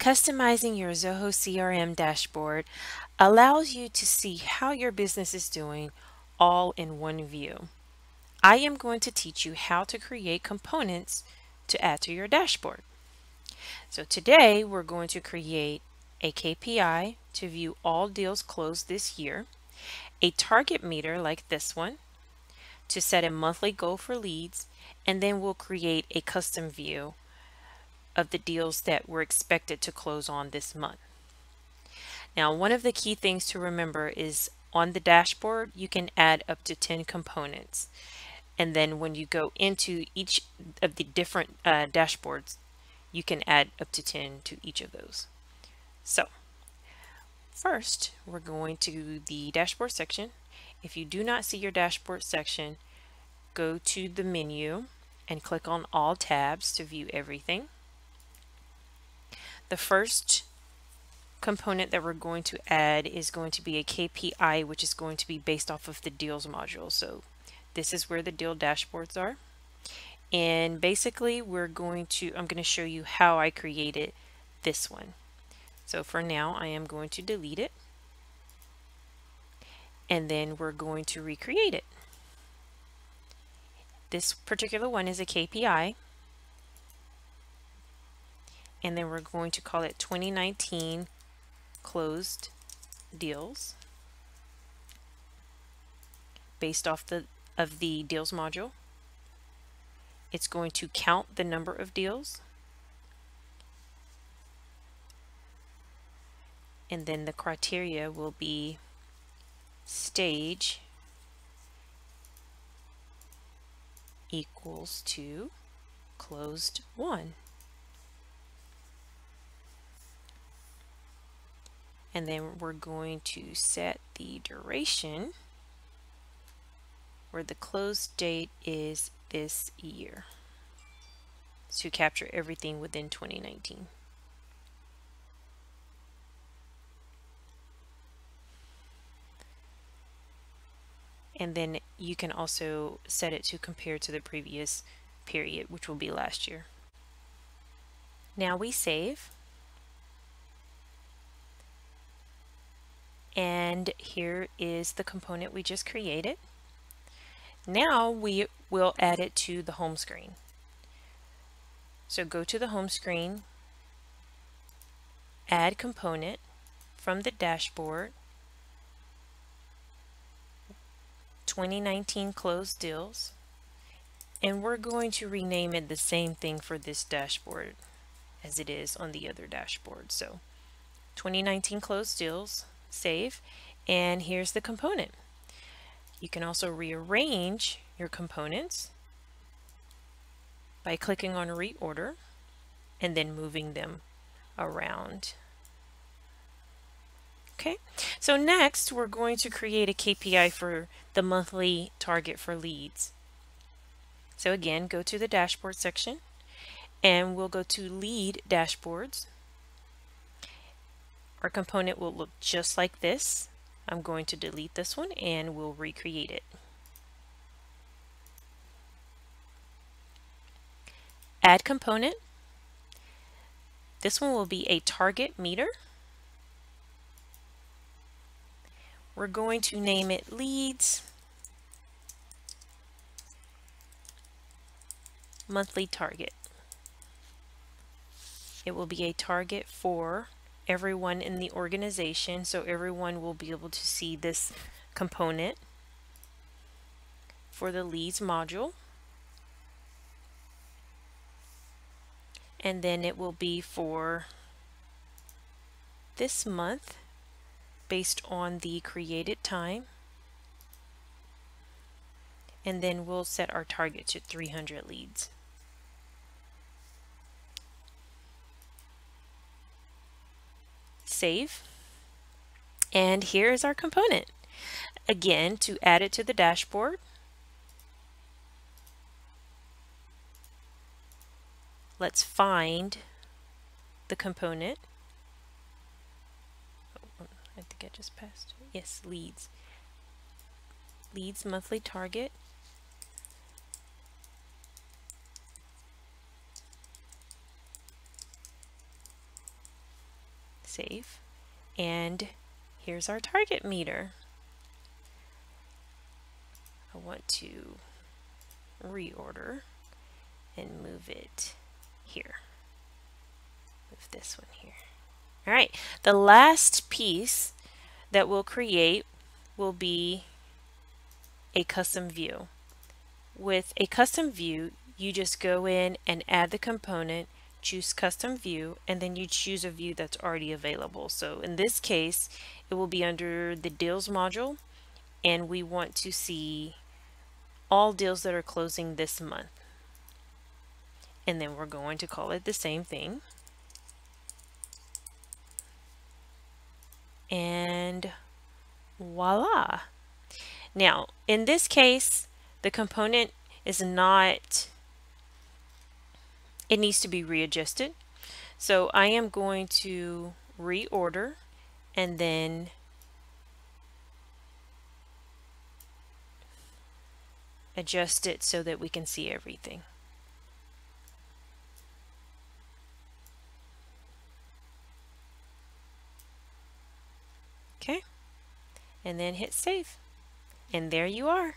Customizing your Zoho CRM dashboard allows you to see how your business is doing all in one view. I am going to teach you how to create components to add to your dashboard. So today we're going to create a KPI to view all deals closed this year, a target meter like this one to set a monthly goal for leads, and then we'll create a custom view of the deals that we're expected to close on this month. Now, one of the key things to remember is on the dashboard, you can add up to 10 components. And then when you go into each of the different uh, dashboards, you can add up to 10 to each of those. So first, we're going to the dashboard section. If you do not see your dashboard section, go to the menu and click on all tabs to view everything. The first component that we're going to add is going to be a KPI, which is going to be based off of the deals module. So this is where the deal dashboards are. And basically we're going to, I'm going to show you how I created this one. So for now, I am going to delete it. And then we're going to recreate it. This particular one is a KPI and then we're going to call it 2019 closed deals based off the of the deals module. It's going to count the number of deals and then the criteria will be stage equals to closed won. And then we're going to set the duration where the close date is this year to capture everything within 2019. And then you can also set it to compare to the previous period, which will be last year. Now we save and here is the component we just created. Now we will add it to the home screen. So go to the home screen, add component from the dashboard, 2019 closed deals, and we're going to rename it the same thing for this dashboard as it is on the other dashboard. So 2019 closed deals, save, and here's the component. You can also rearrange your components by clicking on reorder and then moving them around. Okay, so next we're going to create a KPI for the monthly target for leads. So again, go to the dashboard section and we'll go to lead dashboards our component will look just like this. I'm going to delete this one and we'll recreate it. Add component. This one will be a target meter. We're going to name it leads monthly target. It will be a target for everyone in the organization so everyone will be able to see this component for the leads module and then it will be for this month based on the created time and then we'll set our target to 300 leads. Save. And here is our component. Again, to add it to the dashboard, let's find the component. Oh, I think I just passed. Yes, leads. Leads monthly target. Save, and here's our target meter. I want to reorder and move it here. Move this one here. All right, the last piece that we'll create will be a custom view. With a custom view, you just go in and add the component, choose custom view, and then you choose a view that's already available. So in this case, it will be under the deals module, and we want to see all deals that are closing this month. And then we're going to call it the same thing. And voila. Now, in this case, the component is not, it needs to be readjusted. So I am going to reorder and then adjust it so that we can see everything. Okay, and then hit save. And there you are.